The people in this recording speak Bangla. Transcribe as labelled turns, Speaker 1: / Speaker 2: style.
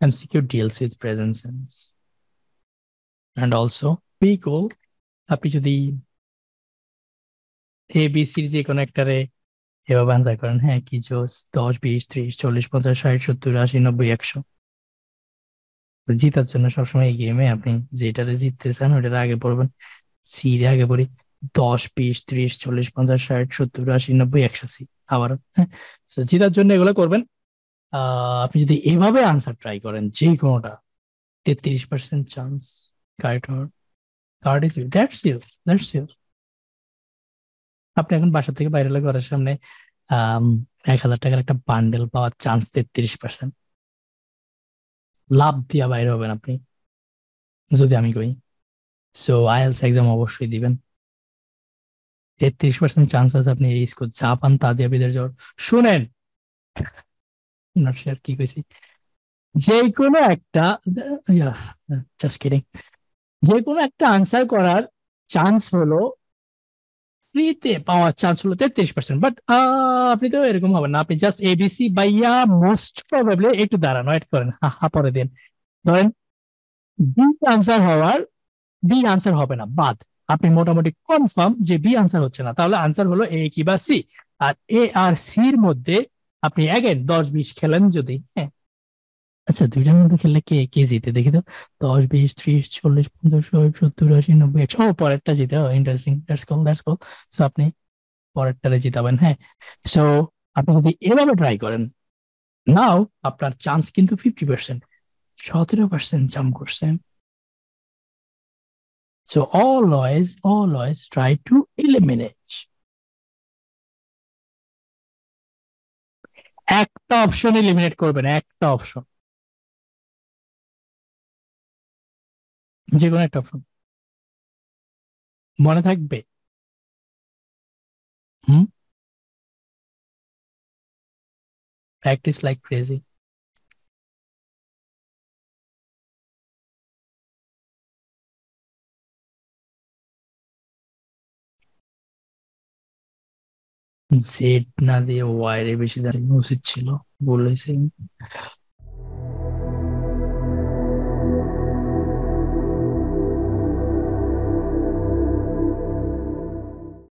Speaker 1: Deals with present tense and also cool আপনি যদি এ বি সির যে কোনো একটারে এভাবে আনসার করেন হ্যাঁ কি জোস, দশ, বিশ, ত্রিশ, চল্লিশ, পঞ্চাশ, ষাট, সত্তর, আশি, নব্বই, একশো। জিতার জন্য সবসময় এই গেমে আপনি যেটারে জিততে চান ওটার আগে পড়বেন। সিরে আগে পড়ি, দশ, বিশ, ত্রিশ, চল্লিশ, পঞ্চাশ, ষাট, সত্তর, আশি, নব্বই, একশো সি আবার হ্যাঁ। জিতার জন্য এগুলো করবেন। আপনি যদি এভাবে আনসার ট্রাই করেন, যে কোনোটা, তেত্রিশ পার্সেন্ট চান্স কারেক্ট হওয়ার card is that's you that's you আপনি এখন বাসা থেকে বাইরে হলে ঘরের সামনে এক হাজার টাকার একটা বান্ডেল পাওয়ার চান্স তেত্রিশ পার্সেন্ট লাভ দিয়া বাইরে হবেন আপনি, যদি আমি কই। সো আইএলস এক্সাম অবশ্যই দিবেন। তেত্রিশ পার্সেন্ট চান্স আছে আপনি এই স্কুল যা পান তা দিয়ে বিদেশ যাওয়ার। শুনেন নট শিওর কি কইছি যে কোনো একটা জাস্ট কিডিং যে কোনো একটা আনসার করার চান্স হলো ফ্রিতে পাওয়ার চান্স হলো তেত্রিশ পার্সেন্ট বাট আপনি তো এরকম হবে না। আপনি জাস্ট এবিসি বাইয়া মোস্ট প্রবাবলি একটু দাঁড়ান ওয়েট করেন। হা হা, পরে দিন। ধরেন বি আনসার হওয়ার বি আনসার হবে না, বাদ। আপনি মোটামুটি কনফার্ম যে বি আনসার হচ্ছে না, তাহলে আনসার হলো এ কি বা সি আর এ আর সির মধ্যে আপনি এগেন দশ বিশ খেলেন যদি হ্যাঁ। আচ্ছা দুইটার মধ্যে খেললে কে কে জিতে? দেখি তো। দশ বিশ ত্রিশ চল্লিশ পঞ্চাশ সত্তর আশি নব্বই একশো। ও পরেরটা জিতে interesting that's call that's call so আপনি পরেরটারে জিতাবেন হ্যাঁ। সো আপনি যদি এভাবে ট্রাই করেন নাও আপনার চান্স কিন্তু ফিফটি পার্সেন্ট সতেরো পার্সেন্ট জাম্প করছেন So always, always try to eliminate. একটা অপশন এলিমিনেট করবেন, একটা অপশন যে কোনো একটা অপশন মনে থাকবে? হুম? প্র্যাকটিস লাইক ক্রেজি জেড না দিয়ে ওয়াইরে বেশি দাঁড়ানো উচিত ছিল বলেছি।